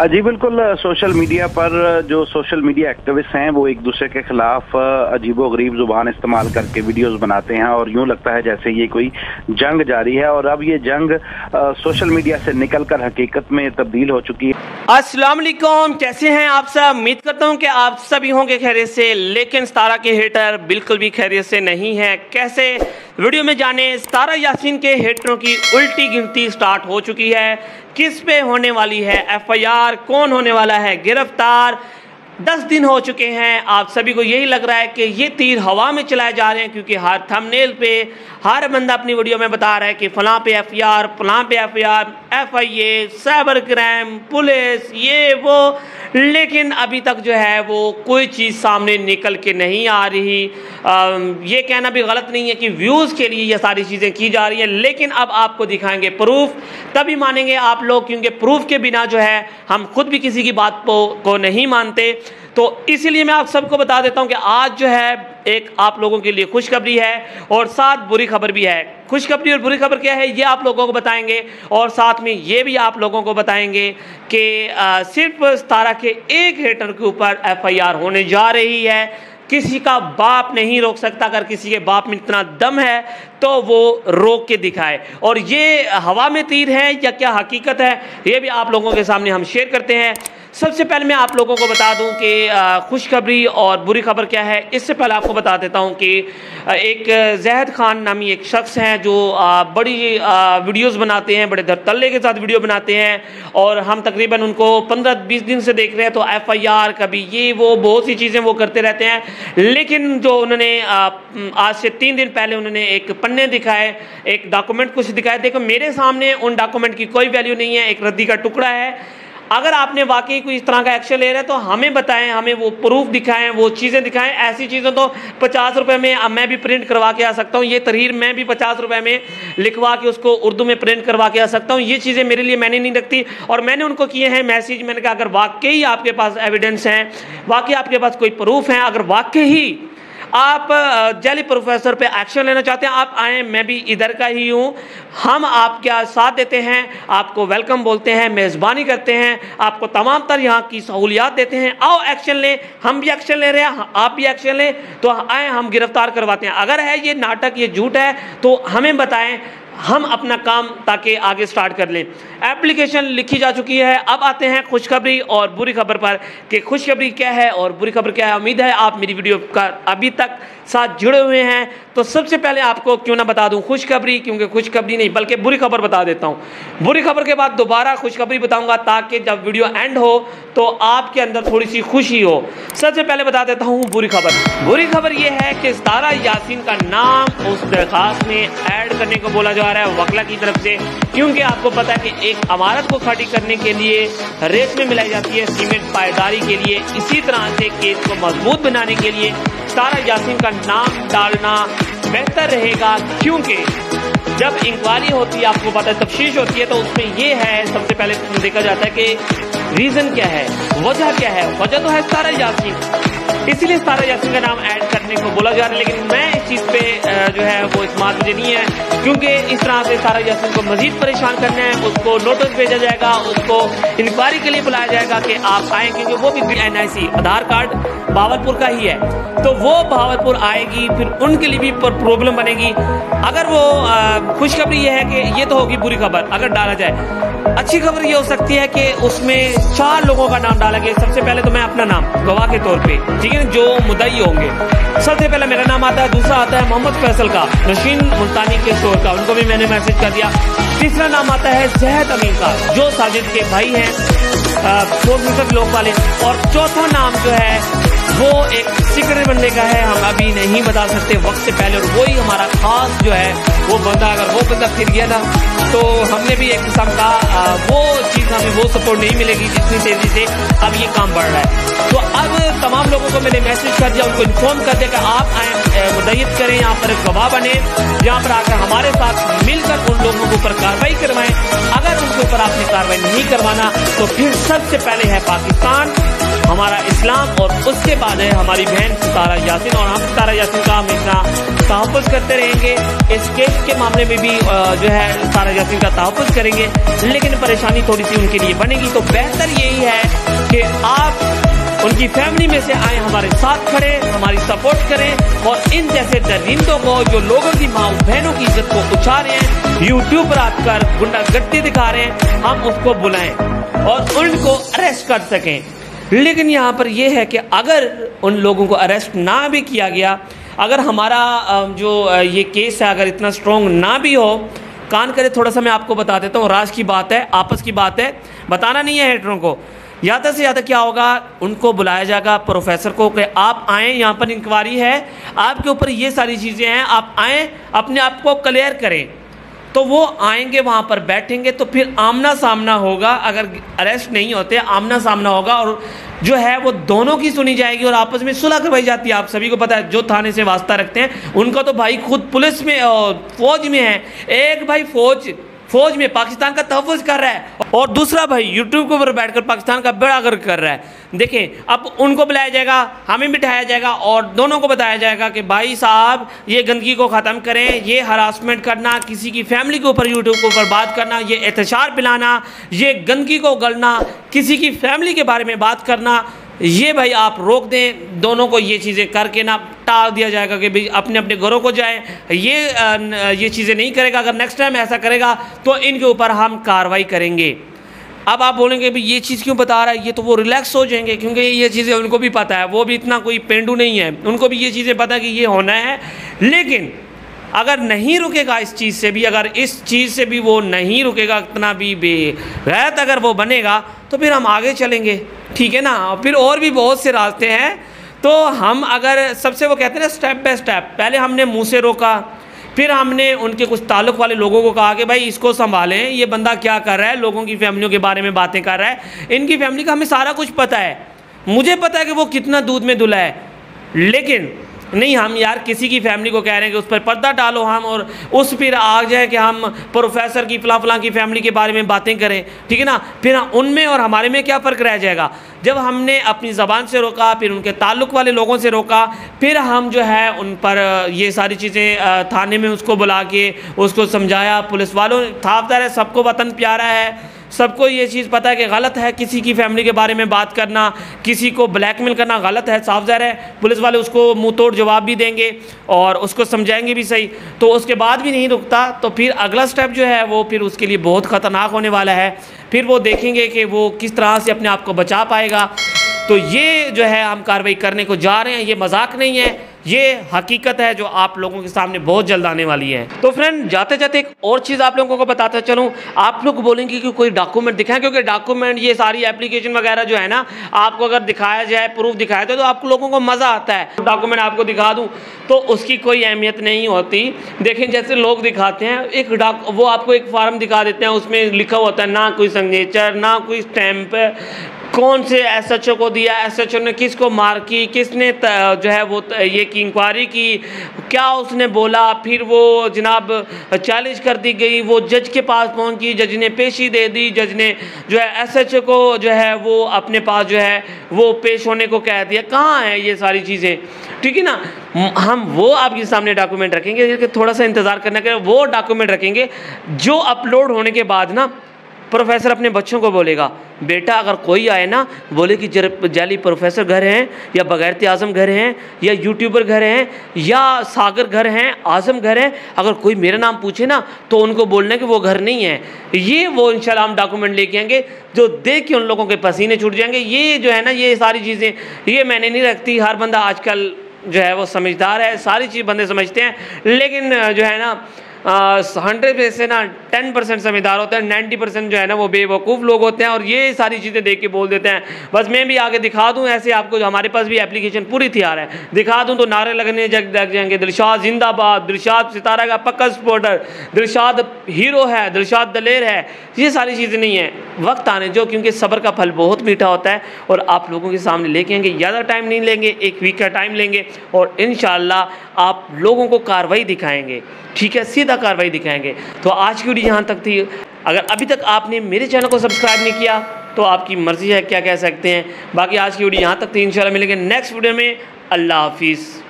जी, बिल्कुल social media पर जो सोशल मीडिया एक्टिविस्ट हैं, वो एक दूसरे के खिलाफ अजीबो गरीब ज़ुबान इस्तेमाल करके वीडियोस बनाते हैं और यूँ लगता है जैसे ये कोई जंग जारी है और अब ये जंग सोशल मीडिया से निकलकर हकीकत में तब्दील हो चुकी है। अस्सलाम कैसे हैं आप सब? उम्मीद करता हूँ कि आप सभी होंगे खैरियत से, लेकिन सतारा के हेटर बिल्कुल भी खैरियत से नहीं है। कैसे? वीडियो में जाने सतारा यासीन के हेटरों की उल्टी गिनती स्टार्ट हो चुकी है। किस पे होने वाली है एफआईआर? कौन होने वाला है? गिरफ़्तार दस दिन हो चुके हैं। आप सभी को यही लग रहा है कि ये तीर हवा में चलाए जा रहे हैं क्योंकि हर थंबनेल पे हर बंदा अपनी वीडियो में बता रहा है कि फलां पे एफआईआर फलां पे FIR FIA cyber crime police ये वो। लेकिन अभी तक जो है वो कोई चीज़ सामने निकल के नहीं आ रही। आ, ये कहना भी गलत नहीं है कि व्यूज़ के लिए ये सारी चीज़ें की जा रही हैं लेकिन अब आपको दिखाएँगे प्रूफ तभी मानेंगे आप लोग क्योंकि प्रूफ के बिना जो है हम खुद भी किसी की बात को, को नहीं मानते। तो इसीलिए मैं आप सबको बता देता हूँ कि आज जो है, एक आप लोगों के लिए खुशखबरी है और साथ बुरी खबर भी है। खुशखबरी और बुरी खबर क्या है, ये आप लोगों को बताएँगे और साथ में ये भी आप लोगों को बताएँगे कि सिर्फ़ सतारा के एक हेटर के ऊपर एफआईआर होने जा रही है। किसी का बाप नहीं रोक सकता, अगर किसी के बाप में इतना दम है तो वो रोक के दिखाए। और ये हवा में तीर है या क्या हकीकत है, ये भी आप लोगों के सामने हम शेयर करते हैं। सबसे पहले मैं आप लोगों को बता दूँ कि खुशखबरी और बुरी खबर क्या है? इससे पहले आपको बता देता हूँ कि एक जहद खान नामी एक शख्स हैं जो बड़ी वीडियोस बनाते हैं, बड़े धरतल्ले के साथ वीडियो बनाते हैं और हम तकरीबन उनको 15-20 दिन से देख रहे हैं तो एफआईआर कभी ये, वो बहुत सी चीज़ें वो करते रहते हैं। लेकिन जो उन्होंने आज से तीन दिन पहले उन्होंने एक पन्ने दिखाए, एक डॉक्यूमेंट कुछ दिखाए। देखो, मेरे सामने उन डॉक्यूमेंट की कोई वैल्यू नहीं है, एक रद्दी का टुकड़ा है अगर आपने वाकई कोई इस तरह का एक्शन ले रहे हैं तो हमें बताएँ, हमें वो प्रूफ दिखाएँ, वो चीज़ें दिखाएँ। ऐसी चीज़ें तो पचास रुपए में मैं भी प्रिंट करवा के आ सकता हूँ। ये तहरीर मैं भी पचास रुपए में लिखवा के उसको उर्दू में प्रिंट करवा के आ सकता हूँ। ये चीज़ें मेरे लिए मैंने नहीं रखती, और मैंने उनको किए हैं मैसेज मैंने कहा, अगर वाकई आपके पास एविडेंस हैं, वाकई आपके पास कोई प्रूफ है, अगर वाकई आप जैली प्रोफेसर पे एक्शन लेना चाहते हैं, आप आए, मैं भी इधर का ही हूँ। हम आपके साथ देते हैं, आपको वेलकम बोलते हैं, मेज़बानी करते हैं, आपको तमाम तर यहाँ की सहूलियात देते हैं। आओ एक्शन लें, हम भी एक्शन ले रहे हैं आप भी एक्शन लें तो आए, हम गिरफ़्तार करवाते हैं। अगर है ये नाटक, ये झूठ है तो हमें बताएँ, हम अपना काम ताकि आगे स्टार्ट कर लें। एप्लीकेशन लिखी जा चुकी है। अब आते हैं खुशखबरी और बुरी खबर पर कि खुशखबरी क्या है और बुरी खबर क्या है। उम्मीद है आप मेरी वीडियो का अभी तक साथ जुड़े हुए हैं। तो सबसे पहले आपको क्यों ना बता दूँ खुशखबरी, क्योंकि खुशखबरी नहीं, बल्कि बुरी खबर बता देता हूँ। बुरी खबर के बाद दोबारा खुशखबरी बताऊँगा ताकि जब वीडियो एंड हो तो आपके अंदर थोड़ी सी खुशी हो। सबसे पहले बता देता हूँ बुरी खबर। बुरी खबर यह है कि सारा यासीन का नाम उस दरखास्त में ऐड करने को बोला जा रहा है वकला की तरफ़ से। क्योंकि आपको पता है कि एक अमारत को खड़ी करने के लिए, रेत में मिलाई जाती है सीमेंट पायदारी के लिए, इसी तरह से केस को मज़बूत बनाने के लिए सारा यासीन का नाम डालना बेहतर रहेगा, क्योंकि जब इंक्वायरी होती है, आपको पता है तफ्शीश होती है तो उसमें ये है, सबसे पहले देखा जाता है कि रीजन क्या है, वजह क्या है, वजह तो है सारा यासीन। इसीलिए सारा यासीन का नाम ऐड करने को बोला जा रहा है, लेकिन मैं इस चीज़ पे जो है, वो इस्तेमाल मुझे नहीं है। क्योंकि इस तरह से सारा यासीन को मजीद परेशान करना है, उसको नोटिस भेजा जाएगा, उसको इंक्वायरी के लिए बुलाया जाएगा कि आप आए क्योंकि वो भी एन आधार कार्ड भावलपुर का ही है। तो वो भावलपुर आएगी, फिर उनके लिए भी प्रॉब्लम बनेगी। अगर वो खुशखबरी ये है कि ये तो होगी बुरी खबर, अगर डाला जाए अच्छी खबर ये हो सकती है कि उसमें चार लोगों का नाम डाला गया। सबसे पहले तो मैं अपना नाम, गवाह के तौर पे। ठीक है, जो मुदई होंगे। सबसे पहले मेरा नाम आता है, दूसरा आता है मोहम्मद फैसल का नशीन मुल्तानी के स्टोर का। उनको भी मैंने मैसेज कर दिया। तीसरा नाम आता है जहद अमीन का, जो साजिद के भाई है हैं लोग वाले। और चौथा नाम जो है, वो एक सीक्रेट बनने का है। हम अभी नहीं बता सकते, वक्त से पहले। और वही हमारा खास जो है, वो बंदा, अगर वो बंदा फिर गया ना तो हमने भी एक किस्म का वो चीज़ हमें वो सपोर्ट नहीं मिलेगी जितनी तेज़ी से अब ये काम बढ़ रहा है। तो अब तमाम लोगों को मैंने मैसेज कर दिया, उनको इन्फॉर्म कर दिया कि आप आए मुदैत करें, यहाँ पर गवाह बने, यहाँ पर आकर हमारे साथ मिलकर उन लोगों के ऊपर कार्रवाई करवाएँ। अगर उनके ऊपर आपने कार्रवाई नहीं करवाना तो फिर सबसे पहले है पाकिस्तान। हमारा इस्लाम और उसके बाद है हमारी बहन सितारा यासिन। और हम सितारा यासिन का हमेशा तहफ़ करते रहेंगे। इस केस के मामले में भी जो है, सितारा यासिन का तहफ़ करेंगे। लेकिन परेशानी थोड़ी सी उनके लिए बनेगी। तो बेहतर यही है कि आप उनकी फैमिली में से आए, हमारे साथ खड़े, हमारी सपोर्ट करें। और इन जैसे दरिंदों को, जो लोगों की माँ, बहनों की इज़्ज़त को उछा रहे हैं यूट्यूब पर आकर गुंडागर्दी दिखा रहे हैं, हम उसको बुलाएँ और उनको अरेस्ट कर सकें। लेकिन यहाँ पर यह है कि अगर उन लोगों को अरेस्ट ना भी किया गया, अगर हमारा जो ये केस है, अगर इतना स्ट्रॉन्ग ना भी हो, कान करे थोड़ा सा मैं आपको बता देता हूँ, राज की बात है, आपस की बात है, बताना नहीं है हेटरों को। ज़्यादा से ज़्यादा क्या होगा, उनको बुलाया जाएगा प्रोफेसर को कि आप आएँ, यहाँ पर इंक्वायरी है, आपके ऊपर ये सारी चीज़ें हैं, आप आएँ, अपने आप को क्लियर करें। तो वो आएँगे, वहाँ पर बैठेंगे तो फिर आमना सामना होगा। अगर अरेस्ट नहीं होते आमना सामना होगा और जो है वो दोनों की सुनी जाएगी और आपस में सुलह करवाई जाती है। आप सभी को पता है, जो थाने से वास्ता रखते हैं, उनका तो भाई खुद पुलिस में और फौज में है। एक भाई फौज फौज में पाकिस्तान का तहफ़ कर रहा है और दूसरा भाई यूट्यूब के ऊपर बैठकर पाकिस्तान का बड़ा गर्व कर रहा है। देखें, अब उनको बुलाया जाएगा, हमें बिठाया जाएगा और दोनों को बताया जाएगा कि भाई साहब, ये गंदगी को ख़त्म करें, ये हरासमेंट करना, किसी की फैमिली के ऊपर यूट्यूब के ऊपर बात करना, ये एहतशार पिलाना ये गंदगी को गलना, किसी की फैमिली के बारे में बात करना, ये भाई आप रोक दें, दोनों को ये चीज़ें करके ना टाल दिया जाएगा कि भाई अपने अपने घरों को जाए। ये ये चीज़ें नहीं करेगा। अगर नेक्स्ट टाइम ऐसा करेगा तो इनके ऊपर हम कार्रवाई करेंगे। अब आप बोलेंगे, भाई, ये चीज़ क्यों बता रहा है? ये तो वो रिलैक्स हो जाएँगे, क्योंकि ये चीज़ें उनको भी पता है। वो भी इतना कोई पेंडू नहीं है। उनको भी ये चीज़ें पता है कि ये होना है। लेकिन अगर नहीं रुकेगा इस चीज़ से भी, अगर इस चीज़ से भी वो नहीं रुकेगा, इतना भी बेगैरत अगर वो बनेगा तो फिर हम आगे चलेंगे। ठीक है ना? फिर और भी बहुत से रास्ते हैं तो हम अगर सबसे वो कहते हैं ना स्टेप बाय स्टेप पहले हमने मुँह से रोका, फिर हमने उनके कुछ ताल्लुक़ वाले लोगों को कहा कि भाई इसको संभालें, ये बंदा क्या कर रहा है, लोगों की फैमिलियों के बारे में बातें कर रहा है। इनकी फैमिली का हमें सारा कुछ पता है। मुझे पता है कि वो कितना दूध में धुला है। लेकिन नहीं, हम यार किसी की फैमिली को कह रहे हैं कि उस पर पर्दा डालो हम और उस पर आ जाए कि हम प्रोफेसर की फ़लाँ फ़लाँ की फैमिली के बारे में बातें करें। ठीक है ना? फिर उनमें और हमारे में क्या फ़र्क रह जाएगा? जब हमने अपनी ज़बान से रोका, फिर उनके ताल्लुक़ वाले लोगों से रोका, फिर हम जो है उन पर ये सारी चीज़ें थाने में उसको बुला के उसको समझाया पुलिस वालों था है सबको वतन प्यारा है। सबको ये चीज़ पता है कि गलत है किसी की फैमिली के बारे में बात करना, किसी को ब्लैकमेल करना गलत है, साफ़ ज़ाहिर है, पुलिस वाले उसको मुँह तोड़ जवाब भी देंगे और उसको समझाएँगे भी सही। तो उसके बाद भी नहीं रुकता तो फिर अगला स्टेप जो है वो फिर उसके लिए बहुत ख़तरनाक होने वाला है। फिर वो देखेंगे कि वो किस तरह से अपने आप को बचा पाएगा। तो ये जो है हम कार्रवाई करने को जा रहे हैं, ये मज़ाक नहीं है। ये हकीकत है जो आप लोगों के सामने बहुत जल्द आने वाली है। तो फ्रेंड जाते जाते एक और चीज़ आप लोगों को बताता चलूँ। आप लोग बोलेंगे कि कोई डॉक्यूमेंट दिखाएँ, क्योंकि डॉक्यूमेंट ये सारी एप्लीकेशन वगैरह जो है ना, आपको अगर दिखाया जाए प्रूफ दिखाया जाए तो आप लोगों को मज़ा आता है। डॉक्यूमेंट आपको दिखा दूँ तो उसकी कोई अहमियत नहीं होती। देखें, जैसे लोग दिखाते हैं, एक वो आपको एक फार्म दिखा देते हैं, उसमें लिखा होता है, ना कोई सिग्नेचर ना कोई स्टैंप कौन से एस एच ओ को दिया एस एच ओ ने किसको मार की, किसने जो है वो ये की इंक्वायरी की, क्या उसने बोला? फिर वो जनाब चैलेंज कर दी गई, वो जज के पास पहुँची जज ने पेशी दे दी जज ने जो है एस एच ओ को जो है वो अपने पास जो है वो पेश होने को कह दिया। कहाँ है ये सारी चीज़ें? ठीक है ना? हम वो आपके सामने डॉक्यूमेंट रखेंगे थोड़ा सा इंतज़ार करना के वो डॉक्यूमेंट रखेंगे, जो अपलोड होने के बाद ना प्रोफेसर अपने बच्चों को बोलेगा, बेटा, अगर कोई आए ना, बोले कि जाली प्रोफेसर घर हैं, या बगैरत आज़म घर हैं, या यूट्यूबर घर हैं, या सागर घर हैं, आज़म घर हैं, अगर कोई मेरा नाम पूछे ना तो उनको बोलना कि वो घर नहीं है। ये वो इन हम डॉक्यूमेंट लेके आएँगे, जो देख के उन लोगों के पसीने छूट जाएँगे। ये जो है ना, ये सारी चीज़ें, ये मैंने नहीं रखती, हर बंदा आजकल जो है वो समझदार है, सारी चीज़ बंदे समझते हैं, लेकिन जो है ना हंड्रेड में से ना टेन परसेंट समझदार होते हैं नाइन्टी परसेंट जो है ना वो बेवकूफ़ लोग होते हैं और ये सारी चीज़ें देख के बोल देते हैं। बस मैं भी आगे दिखा दूँ, ऐसे आपको हमारे पास भी एप्लीकेशन पूरी तैयार है। दिखा दूँ तो नारे लगने जग, लग जाएँगे। दिलशाद जिंदाबाद, दिलशाद सितारा का पक्का सपोर्टर दिलशाद हीरो है, दिलशाद दलेर है। ये सारी चीज़ें नहीं है। वक्त आने जो क्योंकि सब्र का फल बहुत मीठा होता है और आप लोगों के सामने लेके आएँगे। ज़्यादा टाइम नहीं लेंगे, एक वीक का टाइम लेंगे और इन आप लोगों को कार्रवाई दिखाएँगे। ठीक है, सीधा कार्रवाई दिखाएँगे। तो आज की वीडियो यहाँ तक थी। अगर अभी तक आपने मेरे चैनल को सब्सक्राइब नहीं किया तो आपकी मर्ज़ी है, क्या कह सकते हैं। बाकी आज की वीडियो यहाँ तक थी। इंशाल्लाह मिलेंगे नेक्स्ट वीडियो में। अल्लाह हाफिज़।